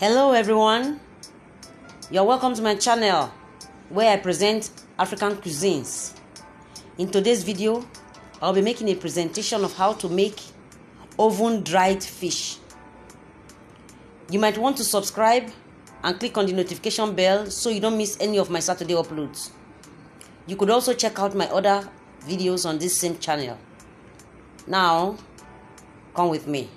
Hello everyone. You're welcome to my channel where I present African cuisines. In today's video, I'll be making a presentation of how to make oven dried fish. You might want to subscribe and click on the notification bell so you don't miss any of my Saturday uploads. You could also check out my other videos on this same channel. Now, come with me.